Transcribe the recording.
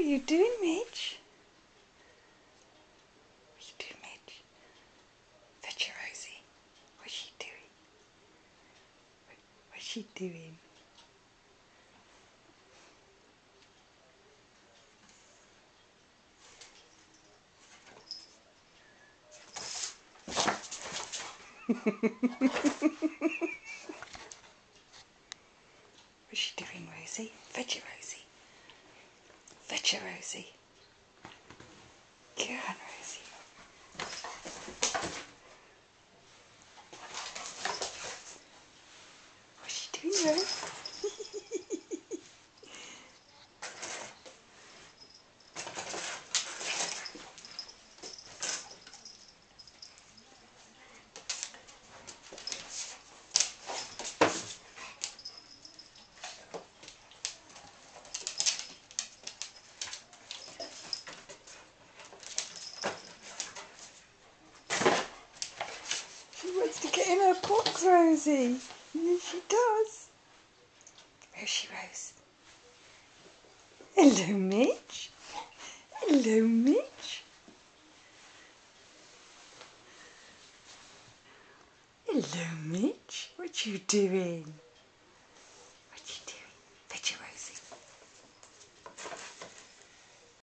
you doing, Mij? What are you doing, Mij? Fetch Rosie. What's she doing? What, what's she doing? What's she doing, Rosie? Fetch it, Rosie. Fetch Rosie. Go on, Rosie. What's she doing, Rose? She wants to get in her box, Rosie. Yes, she does. Where's she, Rose? Hello, Mij. Hello, Mij. Hello, Mij. What you doing?